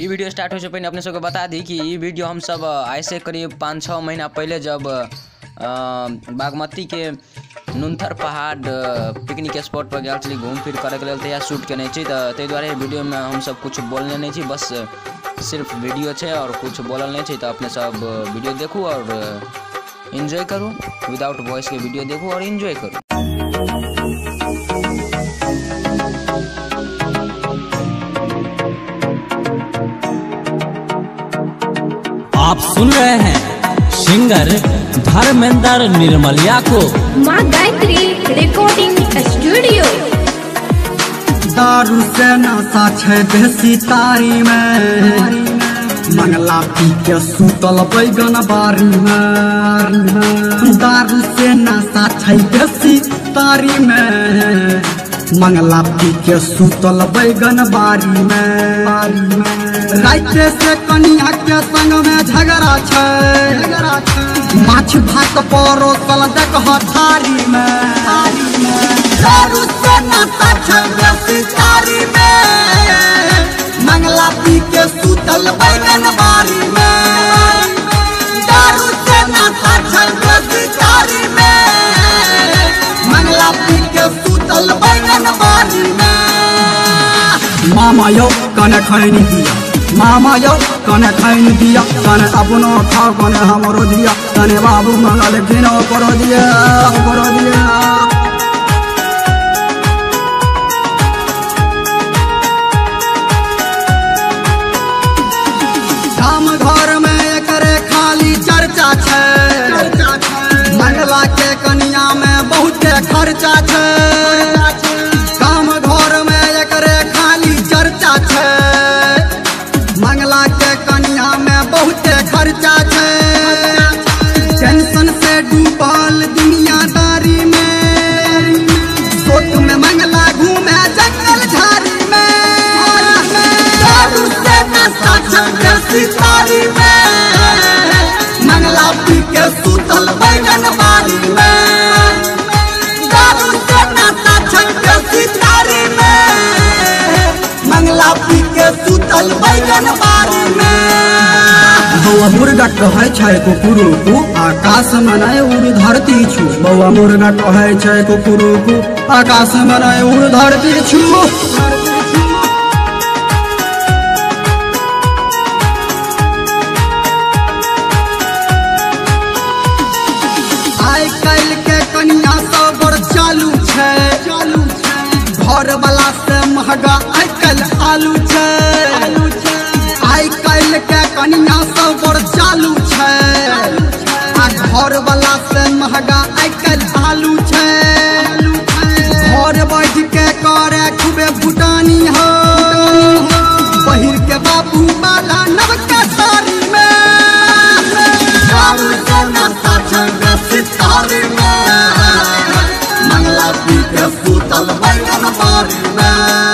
ई video start होने से पहले अपने सबको बता दी कि ई वीडियो हम सब ऐसे करीब पाँच छः महीना पहले जब बागमती के नुनथर पहाड़ पिकनिक स्पॉट पर छली घूम फिर करे के लिए तहिया शूट केने छी दुआरे वीडियो में हम सब कुछ बोलने नहीं छी बस सिर्फ़ वीडियो छै और कुछ बोलल नहीं छै तो अपने सब वीडियो देखू और इन्जॉय करू। विदाउट वॉइस के वीडियो देखू और इन्जॉय करू। आप सुन रहे हैं सिंगर धर्मेंद्र निर्मलिया को। माँ गायत्री रिकॉर्डिंग स्टूडियो दारू से नशा छै बेसी तारी में मंगला पी के सुतल बैगन बारी में दारू से नशा छै बेसी तारी में मंगला पी के सुतल बैगन बारी में। राइते से कनिया के संग में झगड़ा छै। माछ भात परोसल देख थारी में। मामा यौ कने खैनी दिया मामा यौ कने खैनी दिया कने अपनो खाओ कने हमरो दिया कने बाबू मंगल किनो करो दिया करो दिया काम घर में एकरे खाली चर्चा छै। मंगला के कनिया में बहुते खर्चा छै। सुतल बैगन बारी में दारू से नशा छै बेसी तारी में मंगला पी के सुतल बैगन बारी में बौआ मुर्गा कहै छै कुकुरु कु आकाश में नै उड़ धरती छु। बौआ मुर्गा कहै छै कुकुरु कु आकाश में नै उड़ धरती छु। सगा आई कल आलू छै। आइ कल के कनिया सब बड़ चालू छै। आ घर वाला से महगा आई कल आलू छै। घर बैठ के करे खुबे भूटानी हो। बहिर के बाबू बाला नवका सारी में। में।